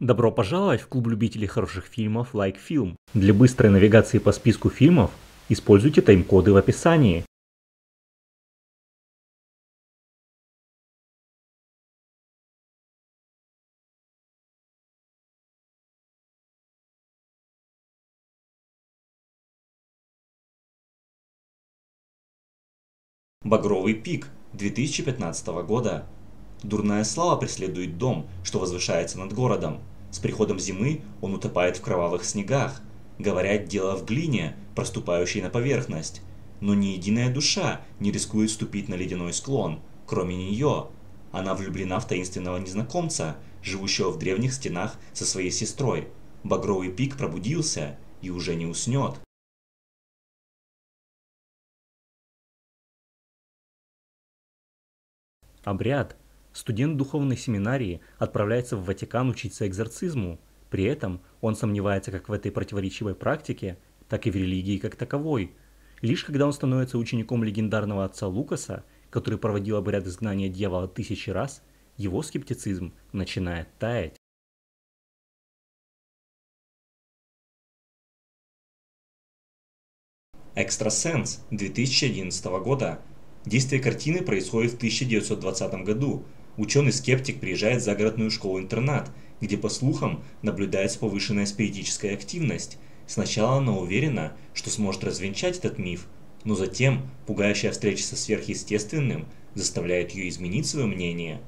Добро пожаловать в клуб любителей хороших фильмов Like Film. Для быстрой навигации по списку фильмов используйте тайм-коды в описании. Багровый пик 2015 года. Дурная слава преследует дом, что возвышается над городом. С приходом зимы он утопает в кровавых снегах. Говорят, дело в глине, проступающей на поверхность. Но ни единая душа не рискует ступить на ледяной склон, кроме нее. Она влюблена в таинственного незнакомца, живущего в древних стенах со своей сестрой. Багровый пик пробудился и уже не уснет. Обряд. Студент духовной семинарии отправляется в Ватикан учиться экзорцизму. При этом он сомневается как в этой противоречивой практике, так и в религии как таковой. Лишь когда он становится учеником легендарного отца Лукаса, который проводил обряд изгнания дьявола тысячи раз, его скептицизм начинает таять. Экстрасенс 2011 года Действие картины происходит в 1920 году. Ученый-скептик приезжает в загородную школу-интернат, где, по слухам, наблюдается повышенная спиритическая активность. Сначала она уверена, что сможет развенчать этот миф, но затем пугающая встреча со сверхъестественным заставляет ее изменить свое мнение.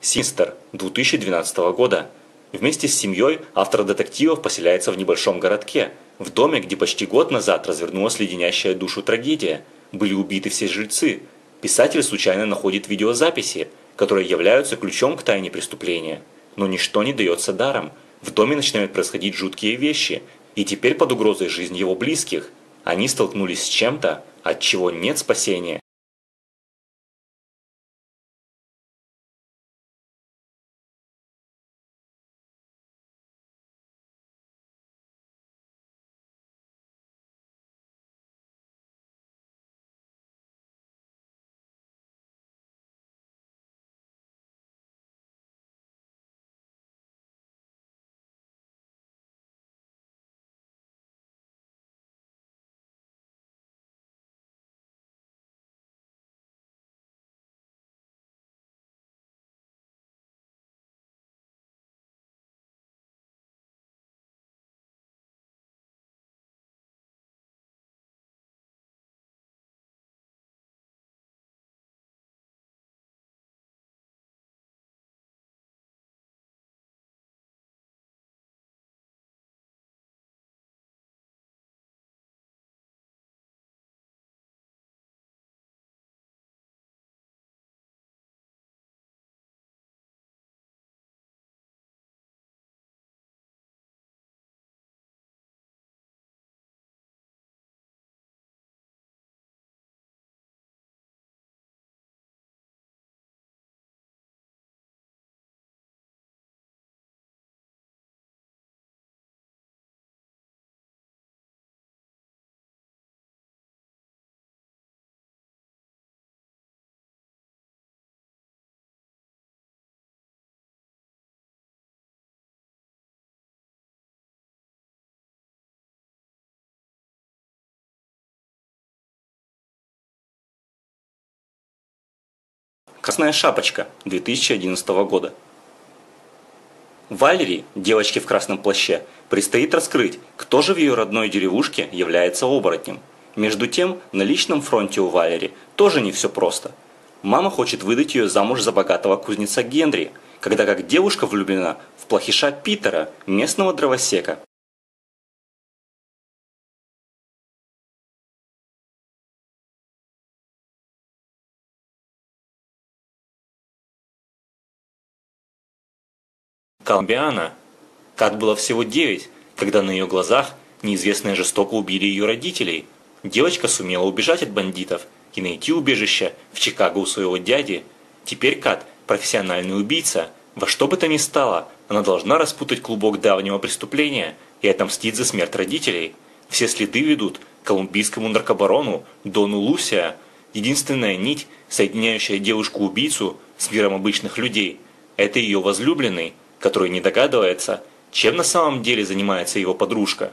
Систер 2012 года Вместе с семьей автор детективов поселяется в небольшом городке, в доме, где почти год назад развернулась леденящая душу трагедия. Были убиты все жильцы. Писатель случайно находит видеозаписи, которые являются ключом к тайне преступления. Но ничто не дается даром. В доме начинают происходить жуткие вещи, и теперь под угрозой жизнь его близких. Они столкнулись с чем-то, от чего нет спасения. Красная шапочка 2011 года. Валерии, девочке в красном плаще, предстоит раскрыть, кто же в ее родной деревушке является оборотнем. Между тем, на личном фронте у Валери тоже не все просто. Мама хочет выдать ее замуж за богатого кузнеца Генри, когда как девушка влюблена в плохиша Питера, местного дровосека. Колумбиана. Кат было всего 9, когда на ее глазах неизвестные жестоко убили ее родителей. Девочка сумела убежать от бандитов и найти убежище в Чикаго у своего дяди. Теперь Кат – профессиональный убийца. Во что бы то ни стало, она должна распутать клубок давнего преступления и отомстить за смерть родителей. Все следы ведут колумбийскому наркобарону Дону Лусия единственная нить, соединяющая девушку-убийцу с миром обычных людей, это ее возлюбленный, который не догадывается, чем на самом деле занимается его подружка.